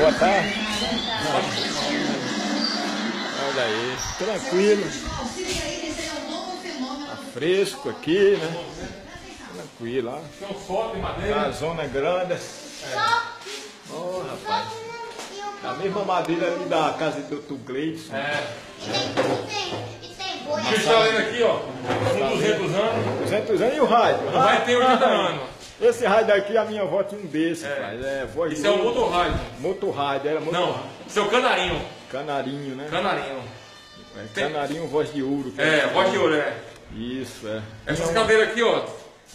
Boa tarde. Olha aí, tranquilo. Fresco aqui, né? Tranquilo, ó. Tem um sol de madeira. A zona grande. Ô, rapaz. A mesma madeira ali da casa do Dr. Gleison. É. E tem boi lendo aqui, ó. Com 200 anos. 200 anos e o rádio. Vai ter 80 anos. Esse rádio daqui, a minha avó tinha um desse, rapaz. É, voz Isso de é o ouro. motor rádio. Motor rádio, era motor Não, isso é o canarinho. Canarinho, né? Canarinho. É, Canarinho, voz de ouro. É, voz de ouro, é. Isso, é. Essas cadeiras aqui, ó.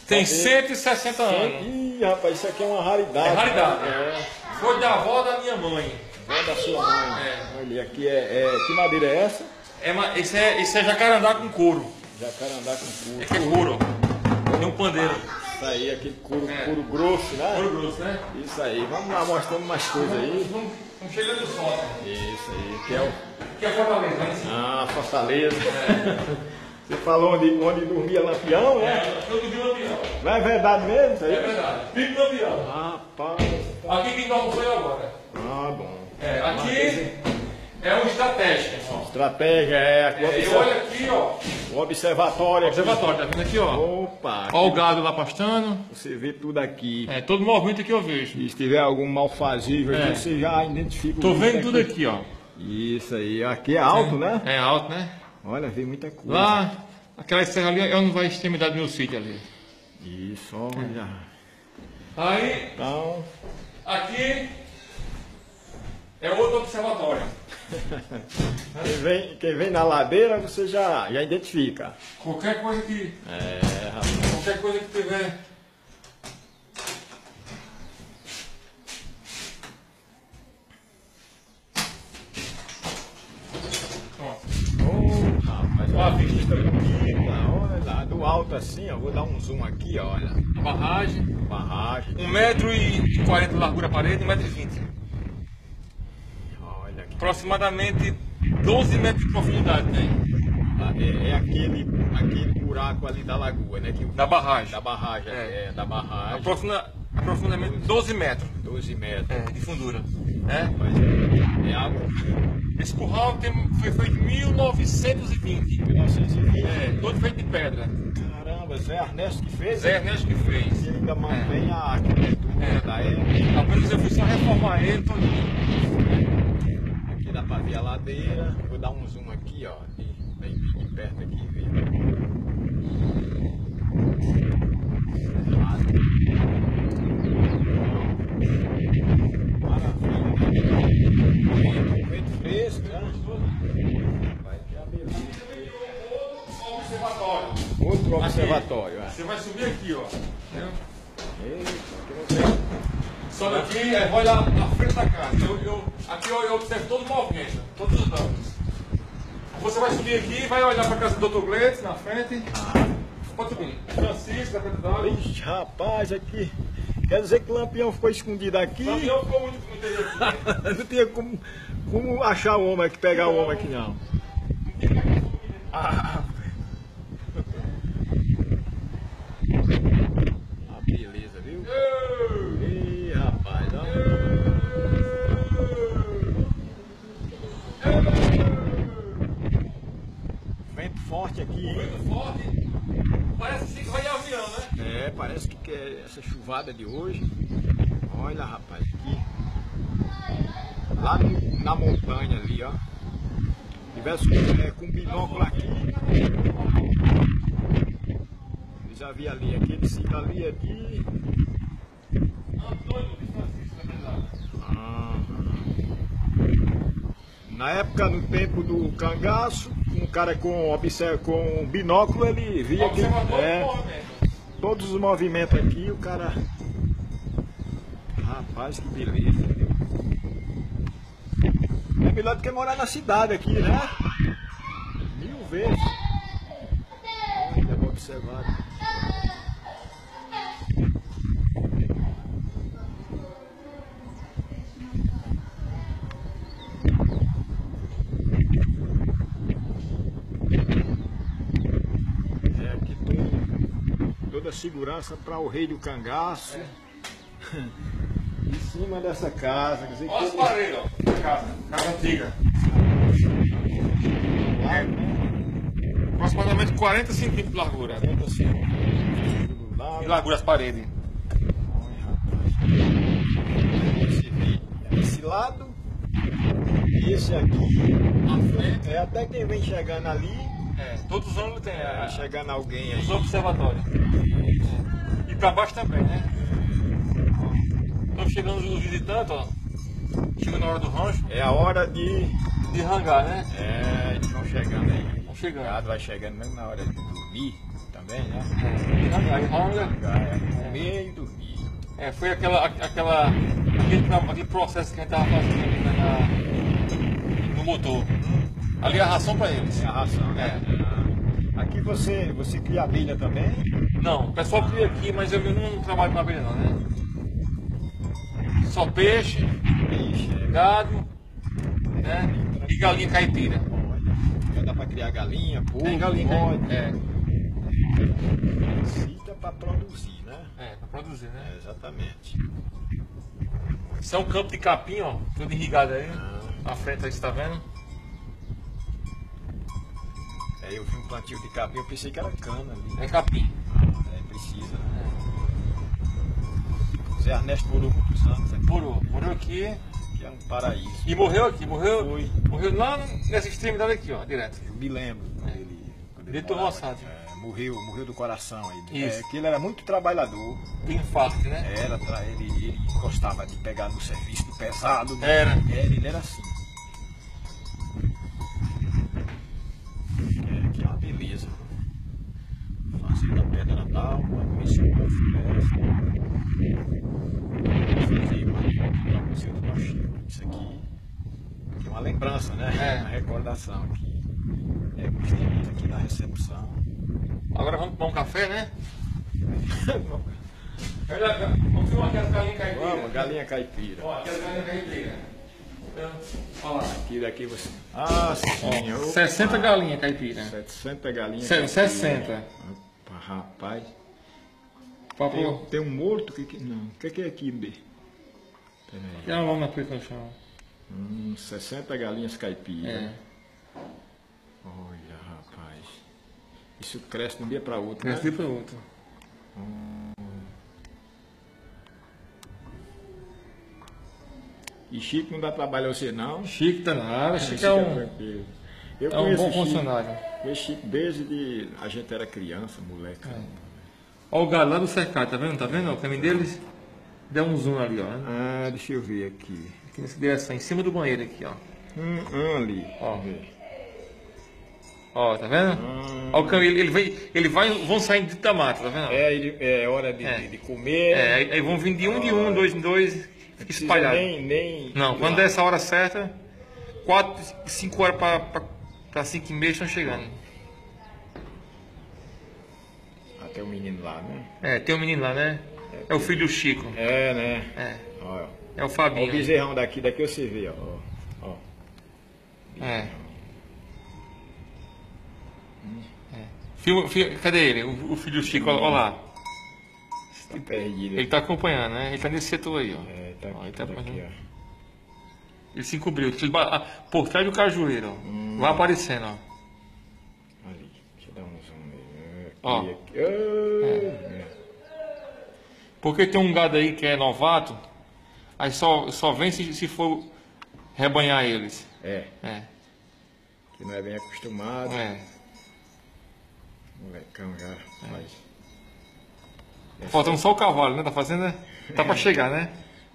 Tem 160 anos. Ih, rapaz, isso aqui é uma raridade. É raridade. né? Foi da avó da minha mãe. É, é da sua mãe. É. Olha, aqui é, é- Que madeira é essa? É, uma- esse, é, esse é jacarandá com couro. Jacarandá com couro. Esse é couro. ó. Tem um pandeiro. Isso aí, aquele couro, É. couro grosso, né? Couro grosso, né? Isso aí. Vamos lá mostrando mais coisas aí. Vamos, vamos chegando no sótão. Isso aí, que é o. Aqui é Fortaleza, cima. Ah, Fortaleza. Você falou onde, onde dormia Lampião, né? É, eu dormi avião. Não é verdade mesmo isso aí? É verdade. Pico avião. Rapaz. Aqui quem não foi agora. Ah, bom. É, aqui é um estratégia. Ó. Estratégia é. O, É, e observ- olha aqui, ó. o observatório. aqui. Observatório, tá vendo aqui, ó? Opa. Ó o gado lá pastando. Você vê tudo aqui. É, todo movimento aqui eu vejo. E se tiver algum malfazível, É. você já identifica o Tô vendo tudo aqui, ó. Isso aí. Aqui é alto, né? É alto, né? Olha, vê muita coisa. Lá, aquela serra ali, eu não vai extremidade do meu sítio ali. Isso, olha. Aí, Então, aqui é outro observatório. quem vem, quem vem na ladeira, você já, já identifica. Qualquer coisa que. É, rapaz. Qualquer coisa que tiver. Pronto. Ô, rapaz, Ó a olha vista. Olha lá, do alto assim, ó. Vou dar um zoom aqui, olha. Barragem. Barragem. 1,40m de largura a parede, 1,20m. Olha aqui. Aproximadamente 12 metros de profundidade tem. É, é aquele, aquele buraco ali da lagoa, né? Que, Da barragem. da barragem, É. é, da barragem. Aprofunda, aproximadamente 12 metros 12 metros. é, de fundura. É. Mas é, é água. Esse curral tem, foi feito em 1920. 1920. É, todo feito de pedra. Zé Ernesto que fez? Zé Ernesto que fez. Ele ainda mantém a arquitetura É. da época. Apenas eu fui só reformar ele todo. Aqui dá pra ver a ladeira. Vou dar um zoom aqui, ó. Bem de perto aqui, ver. Maravilha. Vento fresco, né? Outro observatório, é. Você vai subir aqui, ó. Eita, não. Sobe aqui e vai lá na frente da casa. Eu, eu- aqui eu, eu observo todo o movimento, todos os danos. Você vai subir aqui e vai olhar para a casa do Dr. Gleitz na frente. Pode subir. Francisco, da Pedro d'Água. Ixi, rapaz, aqui. Quer dizer que o Lampião ficou escondido aqui? O avião ficou muito interior aqui. não tinha como, como achar o homem aqui, pegar o homem aqui não. Ah. Ah, beleza, viu? Ih, rapaz, ó. Vento forte aqui, hein? Muito forte. Parece assim que vai avião, né? É, parece que quer essa chuvada de hoje. Olha, rapaz, aqui. Lá no- na montanha ali, ó. Tivesse é, com binóculo aqui. Eu já vi ali, aquele sítio ali é de. Antônio de Francisco, Pedro d'Água. Ah. Na época, no tempo do cangaço, um cara com, observa, com binóculo, ele via que, é, do movimento. Todos os movimentos aqui, o cara. Rapaz, que beleza, viu? É melhor do que morar na cidade aqui, né? Mil vezes. Olha, observar. É aqui tem toda a segurança para o rei do cangaço. em cima dessa casa. Quer dizer, Olha as que paredes, ó. Casa, casa antiga. Aproximadamente 40 centímetros de largura. ele assim, do lado. E largura as paredes. Esse, lado esse aqui. À frente. É até quem vem chegando ali, É, todos os anos tem é, é, chegando alguém aí. os observatórios. É. E pra baixo também, né? Estão chegando os visitantes, ó. Chegando na hora do rancho, É a hora de. de rangar, né? É, estão chegando aí. Estão O chegando. vai chegando mesmo na hora de dormir também, né? É, de rangar, e ranga. Vai comer e dormir. É, foi aquela, aquela, aquele, aquele processo que a gente estava fazendo ali na, motor. Ali é a ração para eles. É a ração, né? Ah, Aqui você, você cria abelha também? Não, o pessoal cria aqui, mas eu não trabalho com abelha não, né? Só peixe, Peixe. é. gado, né? E galinha caipira. Já dá pra criar galinha, porco, Tem galinha bode. caipira. Necessita pra produzir, né? É, é, pra produzir, né? É, exatamente. Isso é um campo de capim, ó, todo irrigado aí. Ah. Na frente aí, você tá vendo? Aí eu vi um plantio de capim, eu pensei que era cana ali. É capim. É, precisa, né? Zé Ernesto morou muitos anos aqui, Morou, morou aqui que é um paraíso. e morreu aqui, morreu, Foi. morreu lá nessa extremidade aqui, ó, direto. Eu me lembro quando ele. Quando ele Dentro do morava roçado. aqui. É, morreu, morreu do coração aí. Isso. É, que ele era muito trabalhador. Tem infarto, né? Era, ele, ele gostava de pegar no serviço do pesado. né? Era. Era, ele era assim. É, que é uma beleza. Fazenda Pedra d'Alma, Missionário Floresta. Fazer uma foto para o Museu do Baixinho. Isso aqui que é uma lembrança, né? É. Uma recordação aqui. É, gostei aqui na recepção. Agora vamos tomar um café, né? Vamos filmar aqui as galinhas caipiras. Vamos, galinha caipira. Ó, aqui as galinhas caipiras. Olha lá. Aqui daqui você. Ah, sim. opa. 60 galinhas caipiras. 700 galinhas. Se- caipira. 60. Opa, rapaz. Pra Tem, tem um morto? Que, que, não. O que, que é aqui, B? Peraí. E a lama preta no chão. Hum, 60 galinhas caipira. É. Olha, rapaz. Isso cresce de um dia para outro, Cresce né? para outro. E Chico não dá trabalho a você, não. Chique tá na área, Chique Chico é um. Eu é um conheço bom Chico. funcionário. Conheço Chico desde de a gente era criança, moleque. Olha o lá do cercado, tá vendo? Tá vendo? O caminho deles deu um zoom ali, ó. Ah, deixa eu ver aqui. Aqui nessa direção, em cima do banheiro aqui, ó. Hum, hum, ali. Ó. Ó, tá vendo? Hum. Ó o caminho, ele, ele vem, ele vai, vão saindo de da mata, tá vendo? É, ele- é hora de, É. de- comer. É, aí, aí vão vindo de um de um, dois em dois, fica espalhado. Nem, nem Não, quando der essa hora certa, 4, 5 horas para 5 e meia estão chegando. Até o menino lá, né? É, tem um menino lá, né? É o filho do Chico. É, né? É, É o Ó, o Fabinho. bezerrão daqui, daqui você vê, ó. ó. É. É. Filma- fi- cadê ele? O, o filho Chico, olha lá. Tá perdido. Ele tá acompanhando, né? Ele tá nesse setor aí, ó. É, tá Ó, ele tá tá aqui, ó. Ele se encobriu. Por trás do cajueiro, ó. Hum. Vai aparecendo, ó. Ali, deixa eu dar um zoom nele. Ó. aqui. É. Porque tem um gado aí que é novato, aí só, só vem se, se for rebanhar eles. É, É, que não é bem acostumado. é. Molecão já faz. Faltando só o cavalo, né? Tá fazendo, né? Tá pra chegar, né?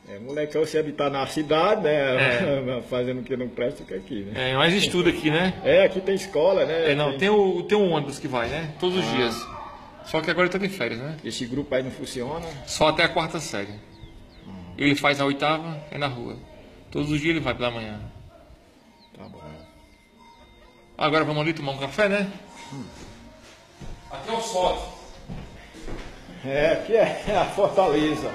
É, molecão, se habitar na cidade, né? É. Fazendo o que não presta, fica aqui, né? É, mais estudo aqui, né? É, aqui tem escola, né? É, não, tem, o, tem um ônibus que vai, né? Todos os dias. Só que agora tá de férias, né? Esse grupo aí não funciona. Só até a quarta série. Ele faz a oitava, é na rua. Todos os dias ele vai pela manhã. Tá bom. Agora vamos ali tomar um café, né? Aqui Aqui é o sorte. É, aqui é a fortaleza.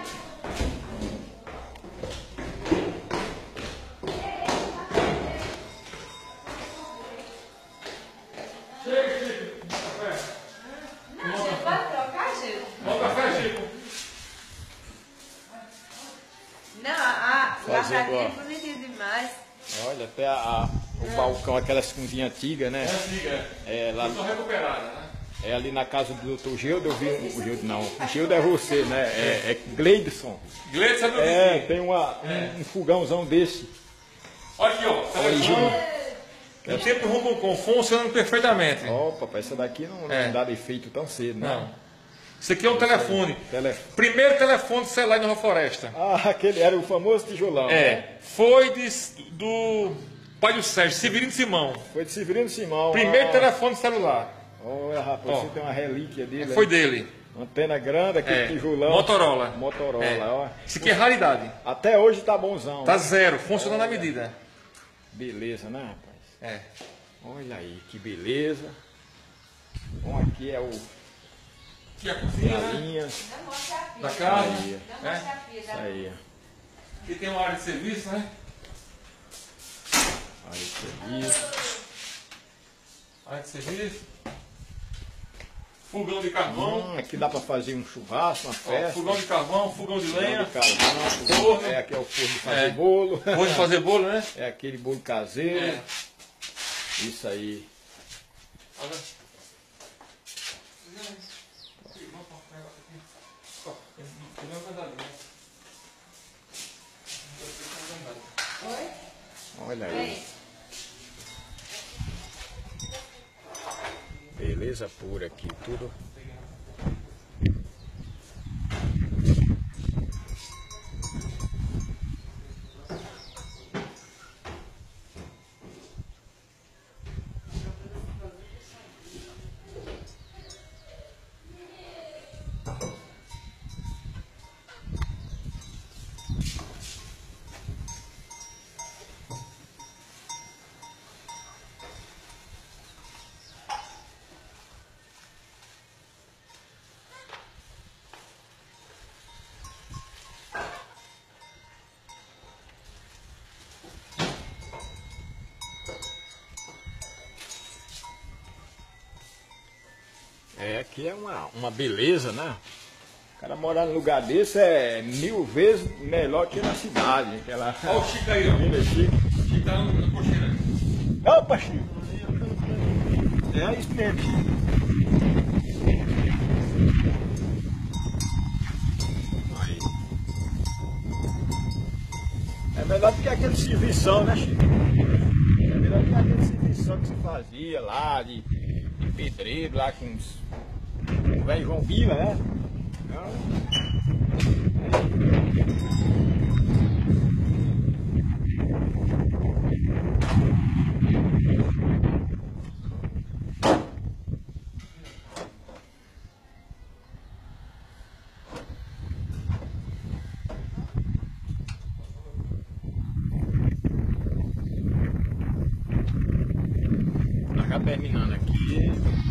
Aquelas cozinhas antigas, né? É antiga. É, lá, Só recuperada, né? é ali na casa do Dr. Gildo, eu vi. O Gildo não, o Gildo é você, né? É, é Gleidson. Gleitz é meu É, vizinho. tem uma, um, um fogãozão desse. Olha aqui, ó. Original. Telefone. Em tempo rumo com funcionando perfeitamente. Ó, papai, essa daqui não, É. não dá defeito tão cedo, né? Não. Isso aqui é um telefone. Primeiro telefone celular em Nova Floresta. Ah, aquele era o famoso tijolão. né? É. Foi de, do pai do Sérgio, Severino Simão. Foi de Severino Simão. Primeiro ah, telefone celular. Olha, rapaz, Ó. você tem uma relíquia dele. Foi aí. dele. Antena grande, aquele É. tijolão. Motorola. Motorola, É. ó. Isso aqui é raridade. Até hoje tá bonzão. Tá zero, funcionando na medida. Beleza, né, rapaz? É. Olha aí, que beleza. Bom, aqui é o Aqui é a cozinha, né? galinha. Da carne. Não né? pia. Isso Da... aí. Aqui tem uma área de serviço, né? Olha isso aí. Área de serviço. Fogão de carvão. Hum, aqui dá pra fazer um churrasco, uma Ó, festa. fogão de carvão, fogão de lenha. de carvão, Forno. É, aqui é o forno de fazer É. bolo. Vou fazer bolo, né? É aquele bolo caseiro. É. Isso aí. Olha. Olha aí. Beleza pura aqui, tudo. É, aqui é uma, uma beleza, né? O cara morar num lugar desse é mil vezes melhor que na cidade. Aquela... Olha o Chico aí, ó. Chico. Chico tá na cocheira. Opa, Chico! É isso mesmo. Aí. É melhor do que aquele servição, né, Chico? É melhor do que aquele servição que se fazia lá, de, de pedreiro, lá com os. Velho João Vila, né? Então, terminando aqui.